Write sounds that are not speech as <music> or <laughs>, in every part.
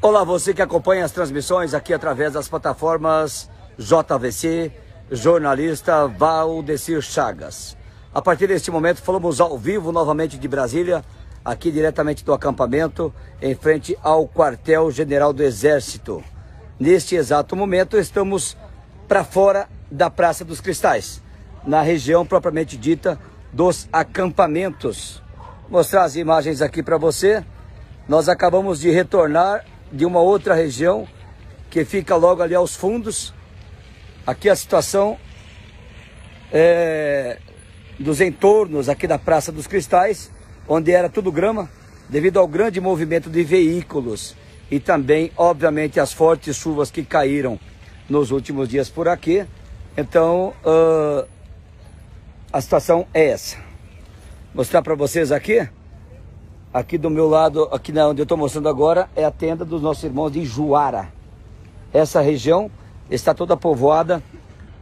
Olá, você que acompanha as transmissões aqui através das plataformas JVC, jornalista Valdecir Chagas. A partir deste momento, falamos ao vivo novamente de Brasília, aqui diretamente do acampamento, em frente ao quartel-general do Exército. Neste exato momento, estamos para fora da Praça dos Cristais, na região propriamente dita dos acampamentos. Vou mostrar as imagens aqui para você. Nós acabamos de retornar de uma outra região que fica logo ali aos fundos. Aqui a situação é, dos entornos aqui da Praça dos Cristais, onde era tudo grama, devido ao grande movimento de veículos e também, obviamente, as fortes chuvas que caíram nos últimos dias por aqui. Então, uh, a situação é essa. Mostrar para vocês aqui. Aqui do meu lado, aqui onde eu estou mostrando agora, é a tenda dos nossos irmãos de Juara. Essa região está toda povoada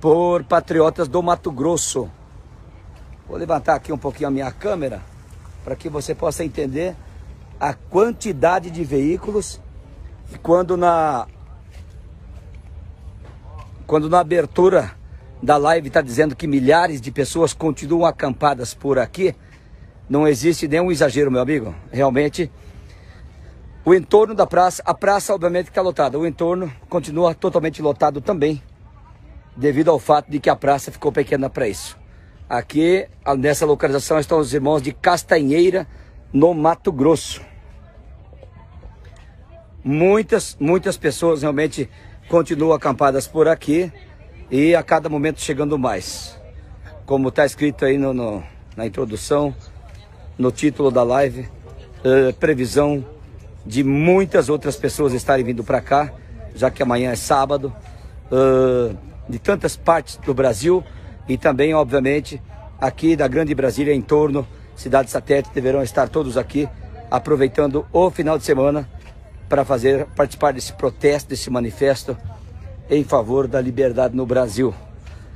por patriotas do Mato Grosso. Vou levantar aqui um pouquinho a minha câmera para que você possa entender a quantidade de veículos e quando na quando na abertura da live está dizendo que milhares de pessoas continuam acampadas por aqui, não existe nenhum exagero, meu amigo. Realmente, o entorno da praça, a praça obviamente está lotada, o entorno continua totalmente lotado também, devido ao fato de que a praça ficou pequena para isso. Aqui, nessa localização, estão os irmãos de Castanheira, no Mato Grosso. Muitas, muitas pessoas realmente continuam acampadas por aqui e a cada momento chegando mais. Como está escrito aí no, no, na introdução, no título da live, uh, previsão de muitas outras pessoas estarem vindo para cá, já que amanhã é sábado, uh, de tantas partes do Brasil e também, obviamente, aqui da Grande Brasília em torno, cidade satélite, deverão estar todos aqui aproveitando o final de semana para fazer participar desse protesto, desse manifesto em favor da liberdade no Brasil.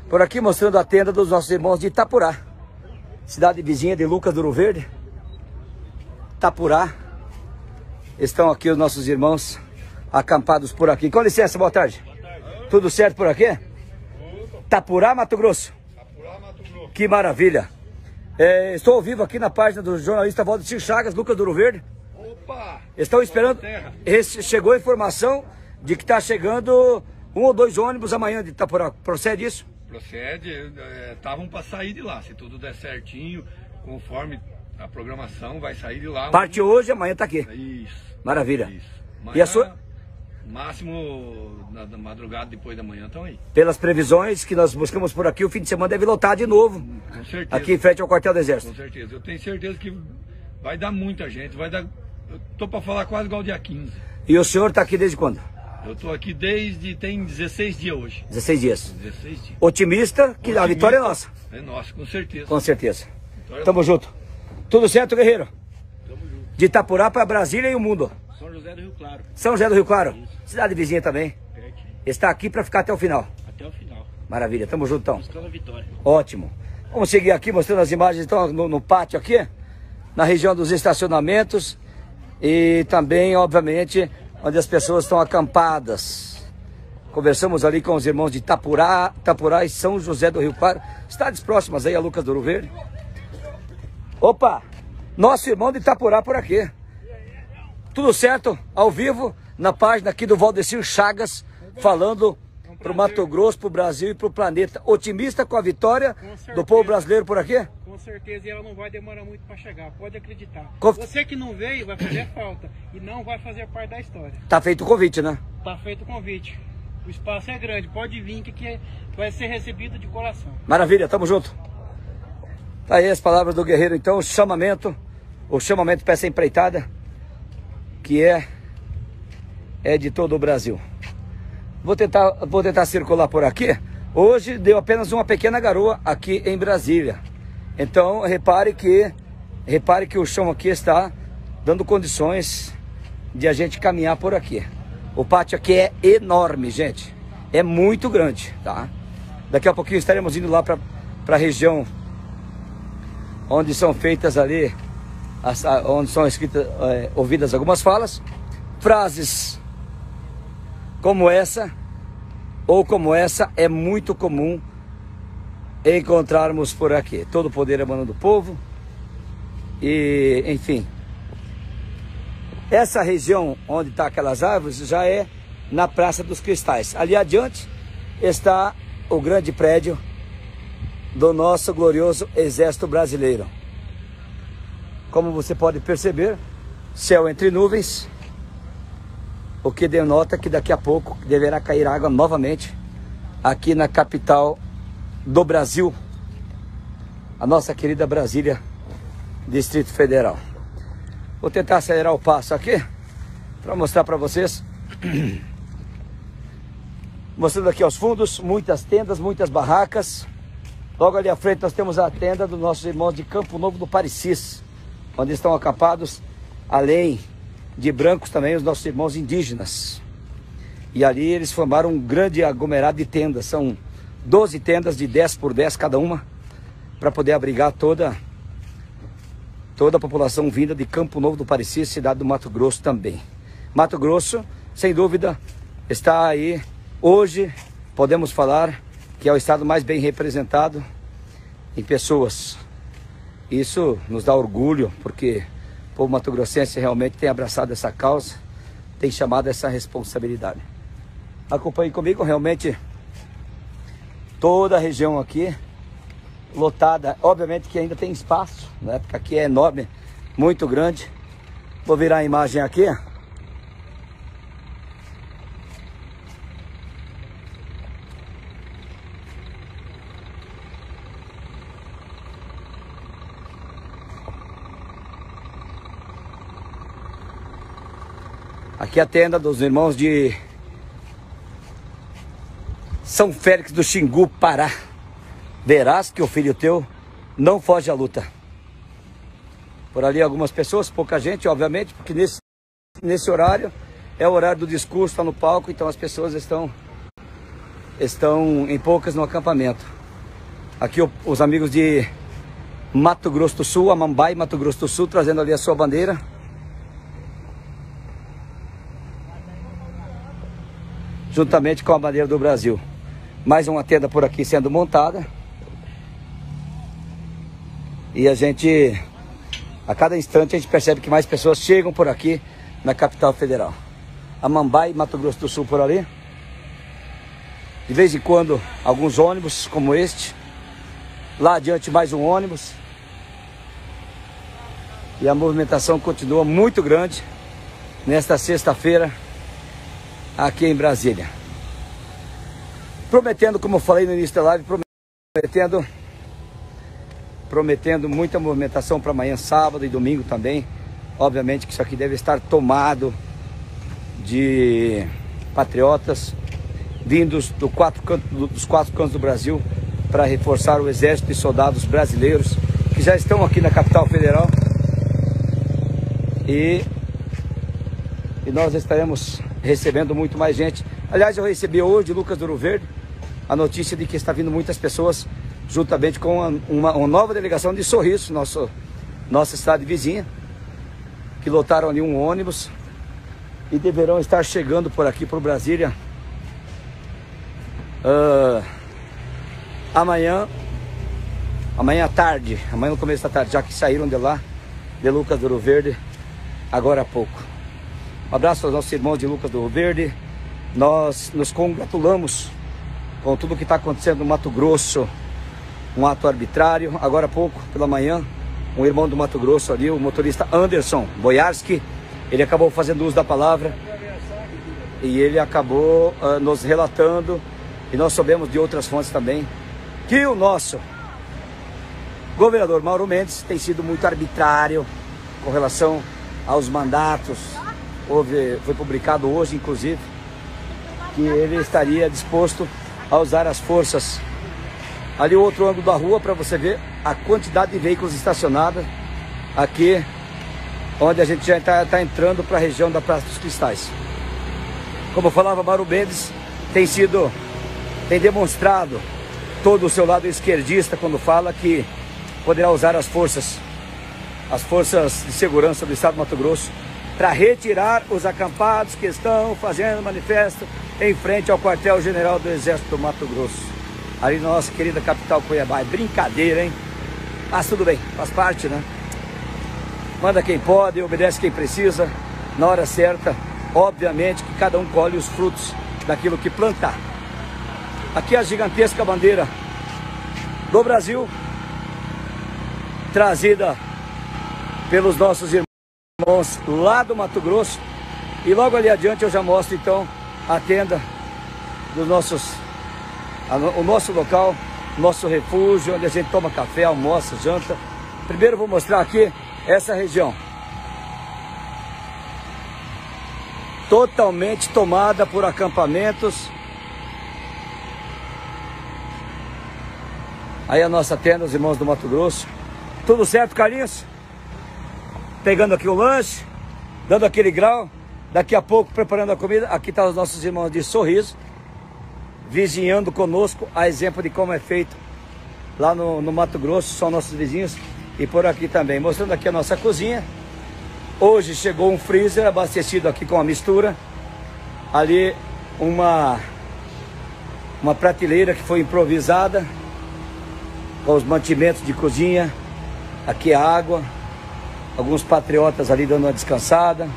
Por aqui mostrando a tenda dos nossos irmãos de Itapurá cidade vizinha de Lucas do Ouro Verde, Tapurá. Estão aqui os nossos irmãos acampados por aqui. Com licença, boa tarde. Boa tarde. Tudo certo por aqui? Tapurá, Mato Grosso. Tapurá, Mato Grosso. Que maravilha. É, estou ao vivo aqui na página do jornalista Valdir Chagas, Lucas do Ouro Verde. Opa! Estão esperando. Chegou a informação de que está chegando um ou dois ônibus amanhã de Itapurá. Procede isso? Procede, estavam é, para sair de lá, se tudo der certinho, conforme a programação, vai sair de lá. Parte um... hoje, amanhã está aqui. Isso. Maravilha. Isso. Amanhã, e a sua... Máximo na, na madrugada depois da manhã estão aí. Pelas previsões que nós buscamos por aqui, o fim de semana deve lotar de novo. Com certeza. Aqui em frente ao quartel do Exército. Com certeza. Eu tenho certeza que vai dar muita gente. Vai dar. Eu tô para falar quase igual dia 15. E o senhor está aqui desde quando? Eu estou aqui desde. tem 16 dias hoje. 16 dias. 16 dias. Otimista que Otimista, a vitória é nossa. É nossa, com certeza. Com certeza. Tamo é junto. Tudo certo, guerreiro? Tamo junto. De Itapurá para Brasília e o mundo. São José do Rio Claro. São José do Rio Claro. Isso. Cidade vizinha também. Pertinho. Está aqui para ficar até o final. Até o final. Maravilha, tamo junto então. Buscando a vitória. Ótimo. Vamos seguir aqui mostrando as imagens então no, no pátio aqui, na região dos estacionamentos e também, obviamente, onde as pessoas estão acampadas. Conversamos ali com os irmãos de Tapurá, Tapurá e São José do Rio Claro, cidades próximas aí a Lucas do Ouro Verde. Opa, nosso irmão de Itapurá por aqui. Tudo certo, ao vivo, na página aqui do Valdecir Chagas, falando para o Mato Grosso, para o Brasil e para o planeta. Otimista com a vitória com do povo brasileiro por aqui? Com certeza, e ela não vai demorar muito para chegar, pode acreditar. Conf... Você que não veio vai fazer falta e não vai fazer parte da história. Tá feito o convite, né? Tá feito o convite. O espaço é grande, pode vir que, vai ser recebido de coração. Maravilha, tamo junto. Tá aí as palavras do guerreiro, então, o chamamento, o chamamento para essa empreitada, que é, é de todo o Brasil. Vou tentar, vou tentar circular por aqui. Hoje deu apenas uma pequena garoa aqui em Brasília. Então, repare que, repare que o chão aqui está dando condições de a gente caminhar por aqui. O pátio aqui é enorme, gente. É muito grande, tá? Daqui a pouquinho estaremos indo lá para a região onde são feitas ali onde são escritas, é, ouvidas algumas falas, frases como essa ou como essa é muito comum encontrarmos por aqui. Todo o poder emana do povo e, enfim. Essa região onde está aquelas árvores já é na Praça dos Cristais. Ali adiante está o grande prédio do nosso glorioso Exército Brasileiro. Como você pode perceber, céu entre nuvens, o que denota que daqui a pouco deverá cair água novamente aqui na capital do Brasil, a nossa querida Brasília, Distrito Federal. Vou tentar acelerar o passo aqui para mostrar para vocês. <clears throat> Mostrando aqui aos fundos, muitas tendas, muitas barracas. Logo ali à frente nós temos a tenda dos nossos irmãos de Campo Novo do Parecis onde estão acampados, além de brancos também, os nossos irmãos indígenas. E ali eles formaram um grande aglomerado de tendas, são 12 tendas de 10 por 10 cada uma, para poder abrigar toda, toda a população vinda de Campo Novo do Parecis, cidade do Mato Grosso também. Mato Grosso, sem dúvida, está aí hoje, podemos falar que é o estado mais bem representado em pessoas isso nos dá orgulho, porque o povo mato-grossense realmente tem abraçado essa causa, tem chamado essa responsabilidade. Acompanhe comigo, realmente toda a região aqui lotada. Obviamente que ainda tem espaço, né? Porque aqui é enorme, muito grande. Vou virar a imagem aqui. Aqui é a tenda dos irmãos de São Félix do Xingu, Pará. Verás que o filho teu não foge à luta. Por ali algumas pessoas, pouca gente, obviamente, porque nesse, nesse horário é o horário do discurso, está no palco, então as pessoas estão, estão em poucas no acampamento. Aqui os amigos de Mato Grosso do Sul, Amambai, Mato Grosso do Sul, trazendo ali a sua bandeira. juntamente com a bandeira do Brasil. Mais uma tenda por aqui sendo montada. E a gente, a cada instante, a gente percebe que mais pessoas chegam por aqui na capital federal. A Mambai, Mato Grosso do Sul por ali. De vez em quando, alguns ônibus como este. Lá adiante, mais um ônibus. E a movimentação continua muito grande nesta sexta-feira aqui em Brasília. Prometendo, como eu falei no início da live, prometendo, prometendo muita movimentação para amanhã, sábado e domingo também. Obviamente que isso aqui deve estar tomado de patriotas vindos do quatro canto, dos quatro cantos do Brasil para reforçar o exército de soldados brasileiros que já estão aqui na capital federal. E, e nós estaremos recebendo muito mais gente. Aliás, eu recebi hoje Lucas Duro Verde a notícia de que está vindo muitas pessoas, juntamente com uma, uma, uma nova delegação de Sorriso, nosso, nossa cidade vizinha, que lotaram ali um ônibus e deverão estar chegando por aqui para Brasília uh, amanhã, amanhã à tarde, amanhã no começo da tarde, já que saíram de lá, de Lucas Duro Verde, agora há pouco. Um abraço aos nossos irmãos de Lucas do Verde. Nós nos congratulamos com tudo que está acontecendo no Mato Grosso. Um ato arbitrário. Agora há pouco, pela manhã, um irmão do Mato Grosso ali, o motorista Anderson Boyarski, ele acabou fazendo uso da palavra e ele acabou uh, nos relatando, e nós soubemos de outras fontes também, que o nosso governador Mauro Mendes tem sido muito arbitrário com relação aos mandatos houve, foi publicado hoje, inclusive, que ele estaria disposto a usar as forças. Ali o outro ângulo da rua para você ver a quantidade de veículos estacionados aqui, onde a gente já está tá entrando para a região da Praça dos Cristais. Como falava Mauro Mendes, tem sido, tem demonstrado todo o seu lado esquerdista quando fala que poderá usar as forças as forças de segurança do estado do Mato Grosso para retirar os acampados que estão fazendo manifesto em frente ao quartel-general do Exército do Mato Grosso. Ali na nossa querida capital Cuiabá. É brincadeira, hein? Mas tudo bem, faz parte, né? Manda quem pode, obedece quem precisa, na hora certa. Obviamente que cada um colhe os frutos daquilo que plantar. Aqui a gigantesca bandeira do Brasil, trazida pelos nossos irmãos lá do Mato Grosso. E logo ali adiante eu já mostro então a tenda dos nossos, o nosso local, nosso refúgio, onde a gente toma café, almoça, janta. Primeiro vou mostrar aqui essa região. Totalmente tomada por acampamentos. Aí a nossa tenda, os irmãos do Mato Grosso. Tudo certo, Carlinhos? Pegando aqui o lanche, dando aquele grau. Daqui a pouco preparando a comida. Aqui estão tá os nossos irmãos de sorriso, vizinhando conosco, a exemplo de como é feito lá no, no Mato Grosso, são nossos vizinhos. E por aqui também, mostrando aqui a nossa cozinha. Hoje chegou um freezer abastecido aqui com a mistura. Ali uma, uma prateleira que foi improvisada com os mantimentos de cozinha. Aqui a água, alguns patriotas ali dando uma descansada.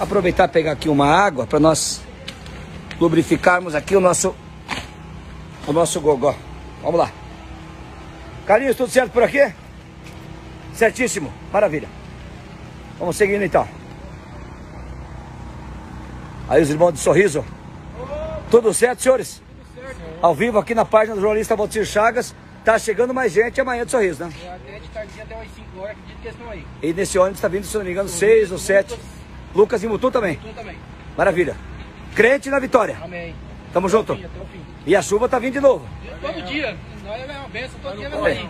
Aproveitar e pegar aqui uma água para nós lubrificarmos aqui o nosso o nosso gogó. Vamos lá. Carlinhos, tudo certo por aqui? Certíssimo, maravilha. Vamos seguindo então. Aí os irmãos de sorriso. Tudo certo, senhores? Tudo certo. Ao vivo aqui na página do jornalista Valtir Chagas. Tá chegando mais gente amanhã de sorriso, né? É, até umas 5 horas, acredito que estão aí. E nesse ônibus está vindo, se não me engano, 6 ou 7. Lucas e Mutum também? Mutum também. Maravilha. Crente na vitória. Amém. Tamo até junto. Fim, e a chuva tá vindo de novo. Todo dia. Nós é uma benção, todo dia vai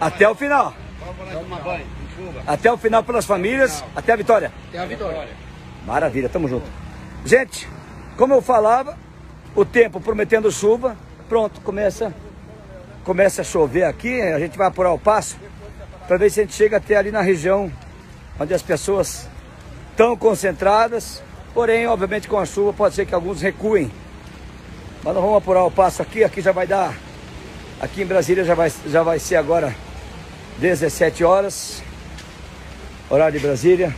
Até o final. Até o final pelas famílias, até a vitória. Até a vitória. Maravilha, tamo junto. Gente, como eu falava, o tempo prometendo chuva, pronto, começa começa a chover aqui, a gente vai apurar o passo para ver se a gente chega até ali na região onde as pessoas estão concentradas. Porém, obviamente, com a chuva pode ser que alguns recuem. Mas nós vamos apurar o passo aqui. Aqui já vai dar. Aqui em Brasília já vai, já vai ser agora 17 horas. Horário de Brasília.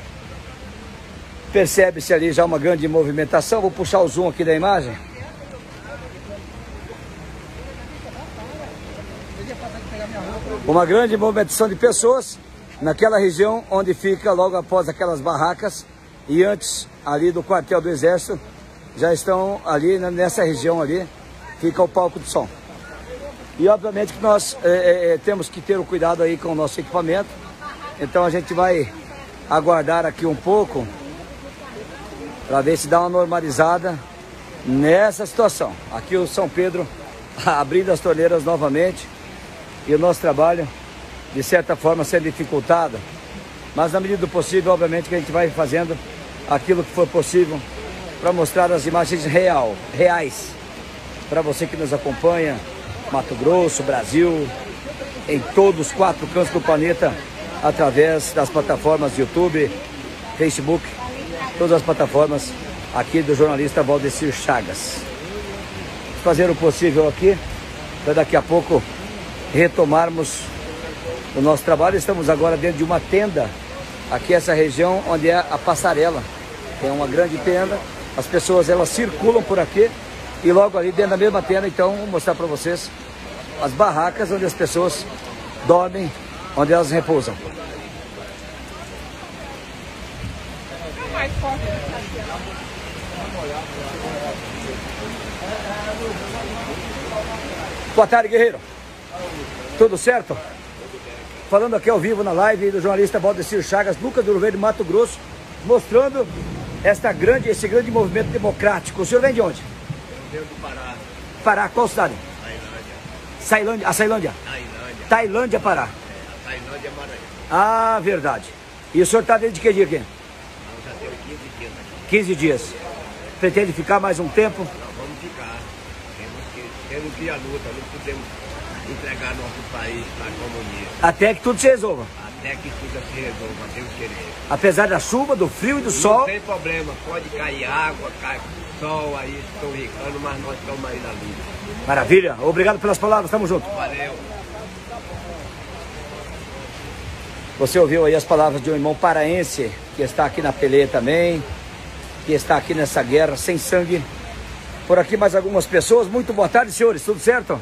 Percebe-se ali já uma grande movimentação. Vou puxar o zoom aqui da imagem. Uma grande movimentação de pessoas naquela região onde fica logo após aquelas barracas. E antes ali do quartel do exército já estão ali nessa região ali fica o palco de som. E obviamente que nós é, é, temos que ter o cuidado aí com o nosso equipamento. Então a gente vai aguardar aqui um pouco para ver se dá uma normalizada nessa situação. Aqui o São Pedro <laughs> abrindo as torneiras novamente e o nosso trabalho, de certa forma, sendo dificultado. Mas na medida do possível, obviamente, que a gente vai fazendo aquilo que for possível para mostrar as imagens real, reais para você que nos acompanha, Mato Grosso, Brasil, em todos os quatro cantos do planeta, através das plataformas YouTube, Facebook, todas as plataformas aqui do jornalista Valdecir Chagas. Fazer o possível aqui para daqui a pouco retomarmos o nosso trabalho. Estamos agora dentro de uma tenda, aqui essa região onde é a passarela. Tem uma grande tenda, as pessoas elas circulam por aqui e logo ali dentro da mesma tenda, então, vou mostrar para vocês as barracas onde as pessoas dormem, onde elas repousam. Boa tarde, guerreiro. Tudo certo? Falando aqui ao vivo na live do jornalista Valdecir Chagas, Lucas do Rio Verde, Mato Grosso, mostrando esta grande, esse grande movimento democrático. O senhor vem de onde? Venho do Pará. Pará, qual cidade? Tailândia. Sailândia, a Sailândia? Tailândia. Tailândia, Pará. É, Tailândia, Maranhão. Ah, verdade. E o senhor está desde que dia aqui? Eu já tenho 15 dias aqui. 15 dias. Pretende ficar mais um tempo? Não, vamos ficar. Temos que, temos que ir à luta, não podemos entregar nosso país para a comunidade. Até que tudo se resolva. Até que tudo se resolva, Deus querer. Apesar da chuva, do frio e do sol. Não tem problema, pode cair água, cai sol aí, estou ricando, mas nós estamos aí na vida. Maravilha, obrigado pelas palavras, tamo junto. Valeu. Você ouviu aí as palavras de um irmão paraense que está aqui na peleia também, que está aqui nessa guerra sem sangue. Por aqui mais algumas pessoas. Muito boa tarde, senhores. Tudo certo?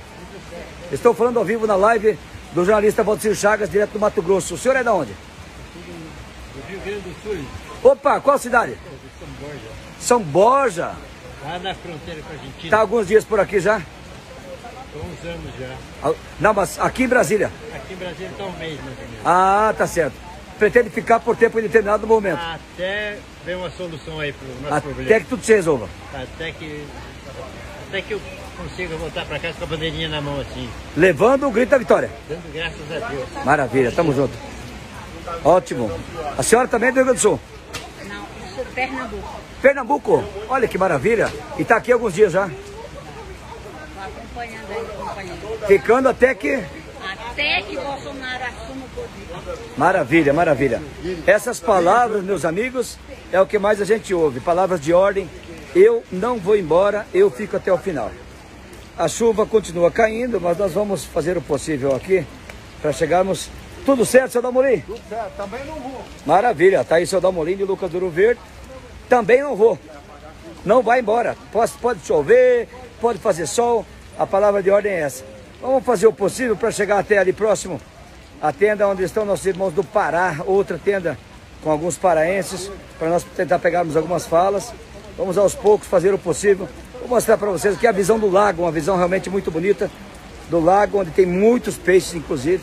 Estou falando ao vivo na live do jornalista Valdir Chagas, direto do Mato Grosso. O senhor é de onde? Do Rio Grande do Sul. Opa, qual cidade? São Borja. São Borja. Lá na fronteira com a Argentina. Está alguns dias por aqui já? Uns anos já. Não, mas aqui em Brasília. Aqui em Brasília está um mês mais ou menos. Ah, tá certo. Pretende ficar por tempo indeterminado no momento. Até ver uma solução aí para o nosso Até problema. que tudo se resolva. Até que. Até que eu consiga voltar para casa com a bandeirinha na mão assim. Levando o grito da vitória. Dando graças a Deus. Maravilha, tamo junto. Ótimo. A senhora também é do Rio Grande do Sul? Não, eu sou Pernambuco. Pernambuco. Olha que maravilha. E tá aqui alguns dias já. Acompanhando aí, acompanhando. Ficando até que. Até que Bolsonaro assuma o poder. Maravilha, maravilha. Essas palavras, meus amigos, é o que mais a gente ouve. Palavras de ordem. Eu não vou embora, eu fico até o final. A chuva continua caindo, mas nós vamos fazer o possível aqui para chegarmos. Tudo certo, seu Damolim? Tudo certo, também não vou. Maravilha, tá aí seu Damolim de Lucas Duro Verde. Também não vou. Não vai embora. Pode, pode chover, pode fazer sol. A palavra de ordem é essa. Vamos fazer o possível para chegar até ali próximo a tenda onde estão nossos irmãos do Pará, outra tenda com alguns paraenses, para nós tentar pegarmos algumas falas. Vamos aos poucos fazer o possível. Vou mostrar para vocês aqui a visão do lago, uma visão realmente muito bonita do lago, onde tem muitos peixes, inclusive,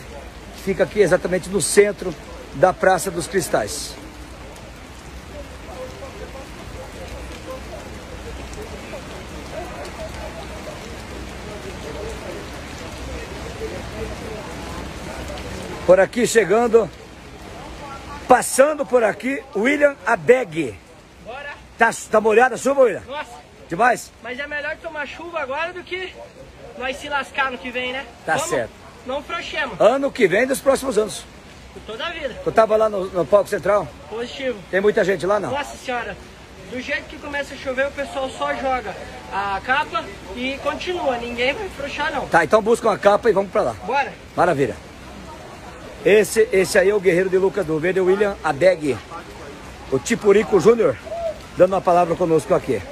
que fica aqui exatamente no centro da Praça dos Cristais. Por aqui chegando, passando por aqui, William Abeg. Bora! Tá, tá molhada a chuva, William? Nossa, Demais? mas é melhor tomar chuva agora do que nós se lascar no que vem, né? Tá Vamos, certo. Não frouxemos, Ano que vem dos próximos anos. por toda a vida. Tu tava lá no, no palco central? Positivo. Tem muita gente lá, não? Nossa senhora, do jeito que começa a chover, o pessoal só joga a capa e continua. Ninguém vai frouxar, não. Tá, então busca uma capa e vamos pra lá. Bora! Maravilha. Esse, esse aí é o guerreiro de Lucas do Verde, William Abeg. O Tipurico Júnior, dando uma palavra conosco aqui.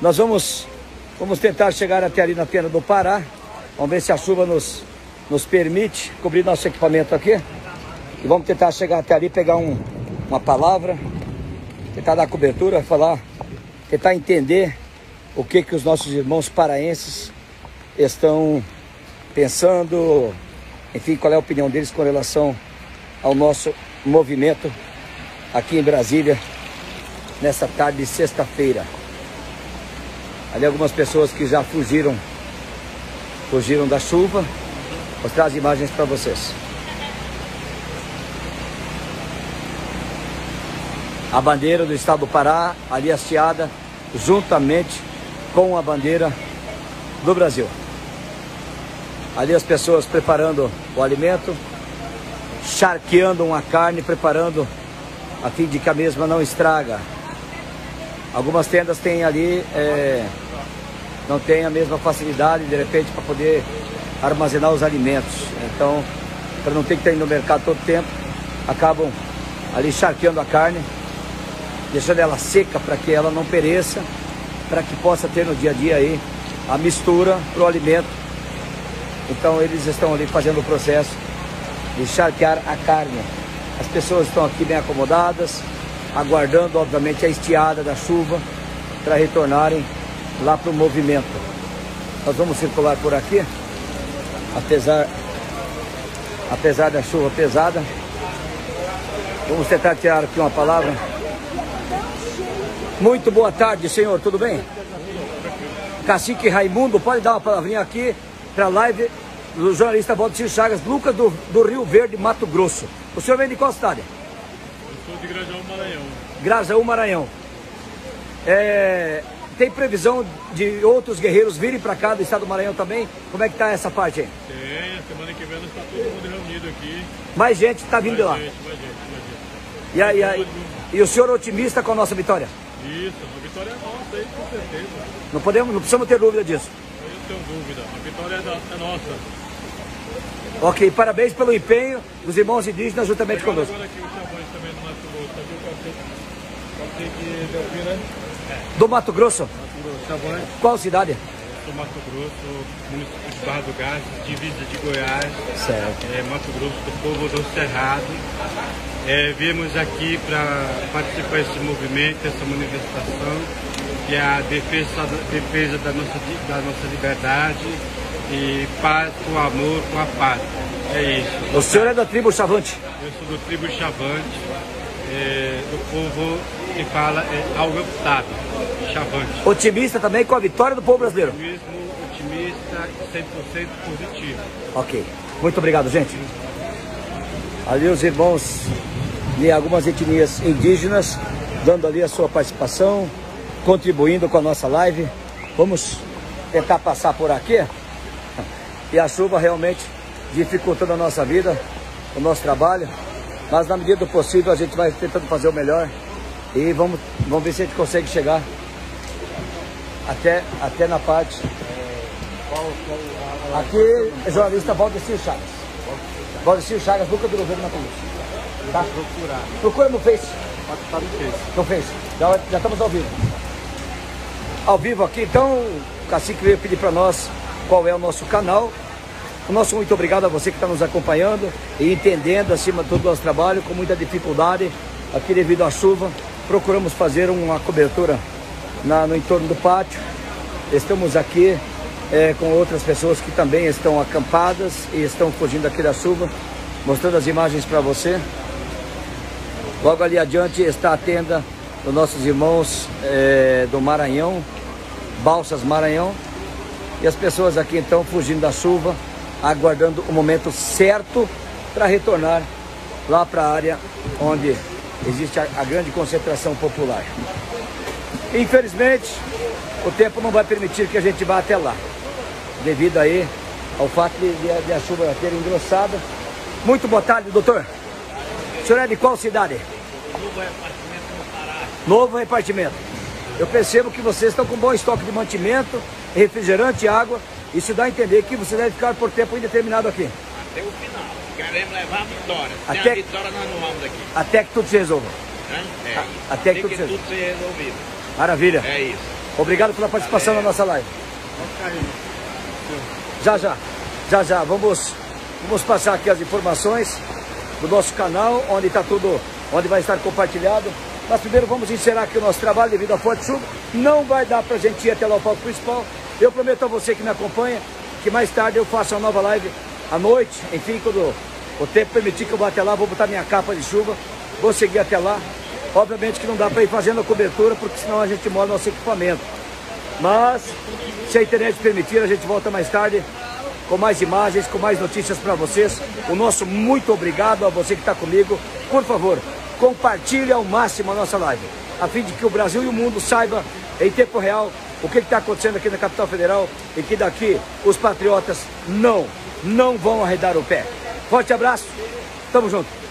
Nós vamos, vamos tentar chegar até ali na tenda do Pará. Vamos ver se a chuva nos, nos permite cobrir nosso equipamento aqui. E vamos tentar chegar até ali, pegar um, uma palavra, tentar dar cobertura, falar, tentar entender o que, que os nossos irmãos paraenses estão pensando, enfim, qual é a opinião deles com relação ao nosso movimento aqui em Brasília, nessa tarde de sexta-feira. Ali algumas pessoas que já fugiram, fugiram da chuva. Mostrar as imagens para vocês. A bandeira do estado do Pará, ali hasteada, juntamente com a bandeira do Brasil. Ali as pessoas preparando o alimento, charqueando uma carne, preparando a fim de que a mesma não estraga. Algumas tendas têm ali, é, não tem a mesma facilidade, de repente, para poder armazenar os alimentos. Então, para não ter que estar indo no mercado todo tempo, acabam ali charqueando a carne, deixando ela seca para que ela não pereça, para que possa ter no dia a dia aí a mistura para o alimento. Então eles estão ali fazendo o processo de charquear a carne. As pessoas estão aqui bem acomodadas, aguardando obviamente a estiada da chuva para retornarem lá para o movimento. Nós vamos circular por aqui, apesar, apesar da chuva pesada. Vamos tentar tirar aqui uma palavra. Muito boa tarde, senhor, tudo bem? Cacique Raimundo, pode dar uma palavrinha aqui para a live do jornalista Valdir Chagas, Lucas do, do Rio Verde, Mato Grosso. O senhor vem de qual cidade? Sou de Grajaú, Maranhão. Grajaú, Maranhão. É, tem previsão de outros guerreiros virem para cá do estado do Maranhão também? Como é que tá essa parte aí? Tem, semana que vem nós está todo mundo reunido aqui. Mais gente está vindo mais lá. Gente, mais gente, mais gente. E, aí, aí, e o senhor é otimista com a nossa vitória? Isso, a vitória é nossa aí, com certeza. Não, podemos, não precisamos ter dúvida disso. Eu não tenho dúvida. A vitória é, da, é nossa. Ok, parabéns pelo empenho dos irmãos indígenas juntamente conosco. agora aqui o Chavões também no Mato Grosso. Aqui o Calceque, Calceque Delfim, né? Do Mato Grosso, Mato Grosso. Chavões qual cidade? do Mato Grosso, município de Barra do Garças, divisa de Goiás. Certo. é, Mato Grosso do povo do Cerrado. É, viemos aqui para participar desse movimento, dessa manifestação, que é a defesa, defesa da, nossa, da nossa liberdade e paz com amor, com a paz. É isso. O senhor é da tribo Chavante. Eu sou do tribo Chavante, é, do povo que fala é, Algaptado, Chavante. Otimista também com a vitória do povo brasileiro. Mesmo otimista, 100% positivo. Ok. Muito obrigado, gente. Ali os irmãos de algumas etnias indígenas dando ali a sua participação, contribuindo com a nossa live. Vamos tentar passar por aqui. E a chuva realmente dificultando a nossa vida, o nosso trabalho. Mas na medida do possível a gente vai tentando fazer o melhor. E vamos, vamos ver se a gente consegue chegar até, até na parte Aqui é jornalista Valdecir Chagas. Valdecir Chagas, Boca do Governo Mato Grosso. Tá? Procura no Face. No Face. No Face. Já, já estamos ao vivo. Ao vivo aqui, então, o Cacique veio pedir para nós qual é o nosso canal. O nosso muito obrigado a você que está nos acompanhando e entendendo acima de todo o nosso trabalho, com muita dificuldade, aqui devido à chuva. Procuramos fazer uma cobertura na- no entorno do pátio. Estamos aqui é, com outras pessoas que também estão acampadas e estão fugindo aqui da chuva, mostrando as imagens para você. Logo ali adiante está a tenda dos nossos irmãos é, do Maranhão, Balsas Maranhão. E as pessoas aqui então fugindo da chuva, aguardando o momento certo para retornar lá para a área onde existe a, a grande concentração popular. Infelizmente, o tempo não vai permitir que a gente vá até lá, devido aí ao fato de, de- de a chuva ter engrossado. Muito boa tarde, doutor. O senhor é de qual cidade? Novo repartimento. Eu percebo que vocês estão com bom estoque de mantimento, refrigerante, água. Isso dá a entender que você deve ficar por tempo indeterminado aqui, Até o final. Queremos levar a vitória. Sem Até- a vitória nós não vamos daqui. até que tudo se resolva. Né? É A- isso. até que tudo que tudo ser resolvido. Maravilha. É isso. Obrigado pela participação na nossa live. Já, já. Já, já. Vamos, vamos passar aqui as informações do nosso canal, onde está tudo, onde vai estar compartilhado. Mas primeiro vamos encerrar aqui o nosso trabalho devido à forte chuva. Não vai dar para a gente ir até lá o palco principal. Eu prometo a você que me acompanha que mais tarde eu faço uma nova live à noite. Enfim, quando o tempo permitir que eu vá até lá, vou botar minha capa de chuva, vou seguir até lá. Obviamente que não dá para ir fazendo a cobertura, porque senão a gente molha nosso equipamento. Mas, se a internet permitir, a gente volta mais tarde com mais imagens, com mais notícias para vocês. O nosso muito obrigado a você que está comigo. Por favor, compartilhe ao máximo a nossa live, a fim de que o Brasil e o mundo saiba em tempo real o que está acontecendo aqui na capital federal e que daqui os patriotas não, não vão arredar o pé. Forte abraço, tamo junto.